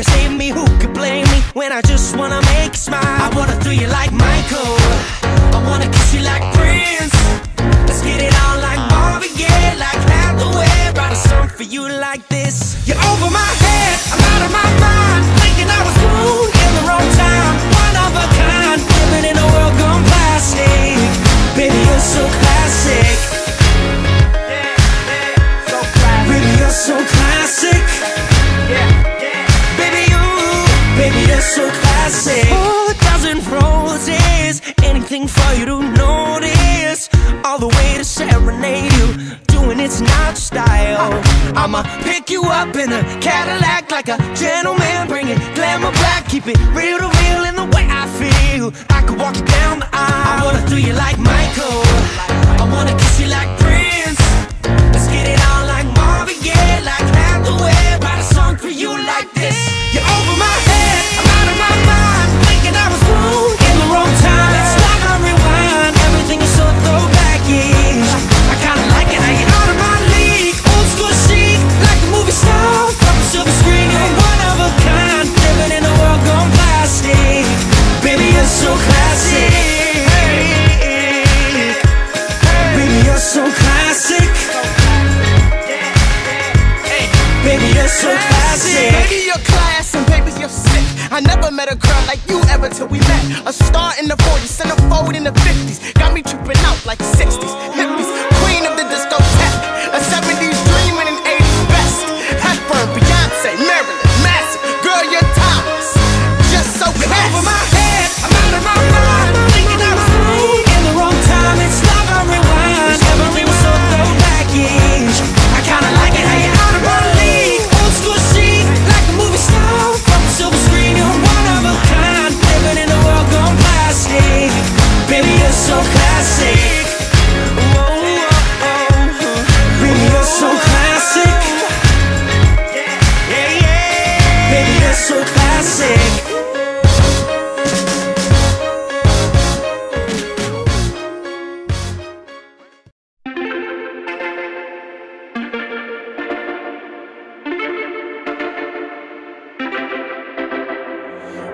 you save me, who could blame me when I just wanna make you smile? I wanna do you like Michael, I wanna kiss you like Prince. Let's get it on like Marvin Gaye, like Hathaway. Write a song for you like this. You're over my head, I'm out of my mind, anything for you to notice. All the way to serenade you, doing it's not style. I'ma pick you up in a Cadillac like a gentleman, bring it glamour back, keep it real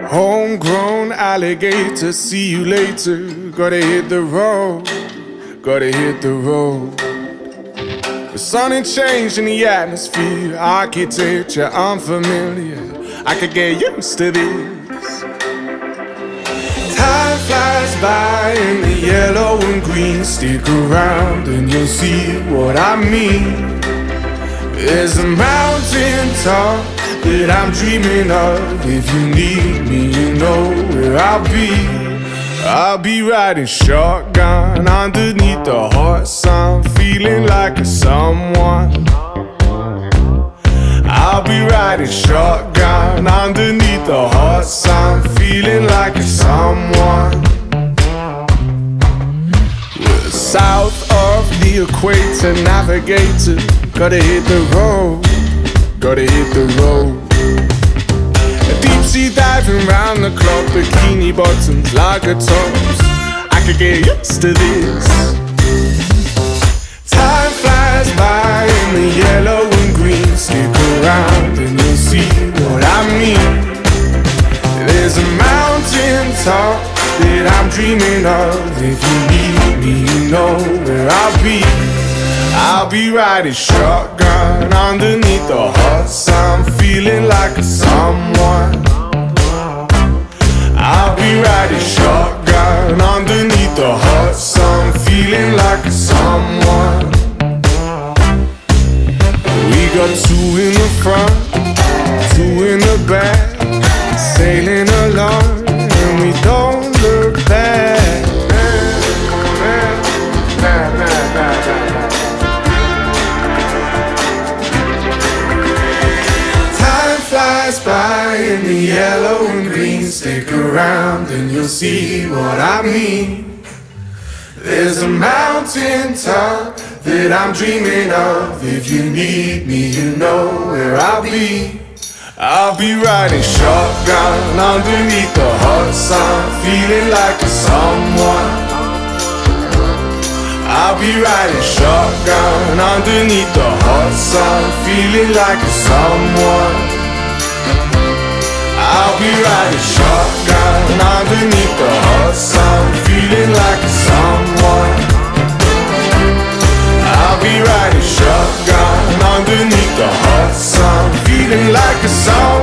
Homegrown alligator, see you later. Gotta hit the road, gotta hit the road. The sun ain't changed in the atmosphere, architecture unfamiliar. I could get used to this. Time flies by in the yellow and green. Stick around and you'll see what I mean. There's a mountain top that I'm dreaming of. If you need me, you know where I'll be. I'll be riding shotgun underneath the hot sun, feeling like a someone. I'll be riding shotgun underneath the hot sun, feeling like a someone. South of the equator, navigator. Gotta hit the road, gotta hit the road. Deep sea diving round the clock, bikini bottoms, lager tops. I could get used to this. Time flies by in the yellow and green. Stick around and you'll see what I mean. There's a mountain top that I'm dreaming of. If you need me, you know where I'll be. I'll be riding shotgun underneath the hot sun, feeling like a someone. I'll be riding shotgun underneath the hot sun, feeling like a someone. We got two in the front, Stick around and you'll see what I mean. There's a mountain top that I'm dreaming of. If you need me, you know where I'll be. I'll be riding shotgun underneath the hot sun, feeling like a someone. I'll be riding shotgun underneath the hot sun, feeling like a someone be riding shotgun underneath the hot sun, feeling like someone. I'll be riding shotgun underneath the hot sun, feeling like a song.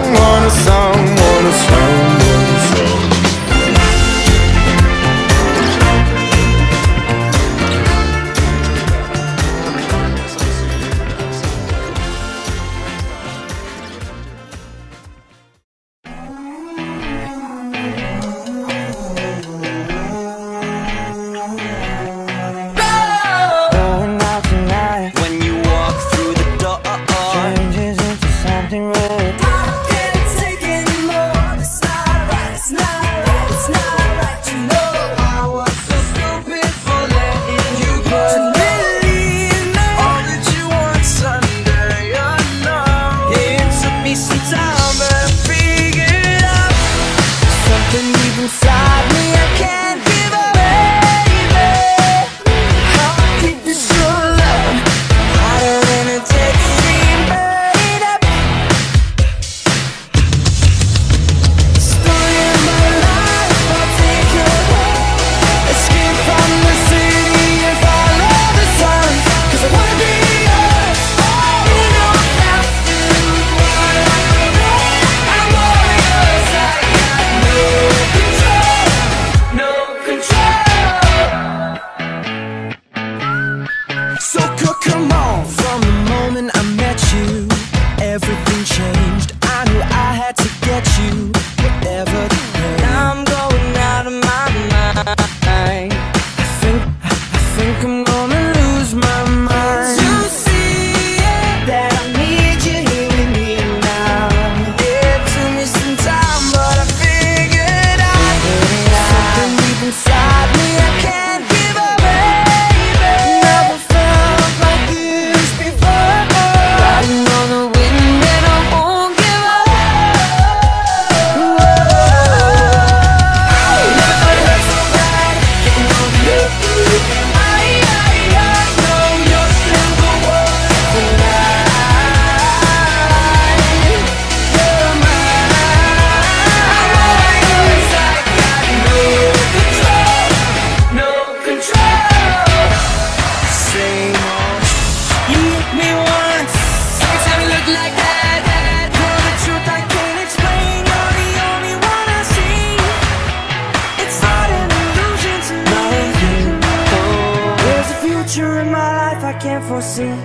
I can't foresee.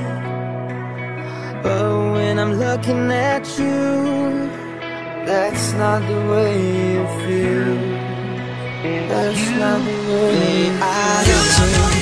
But when I'm looking at you That's not the way you feel That's not the way I do.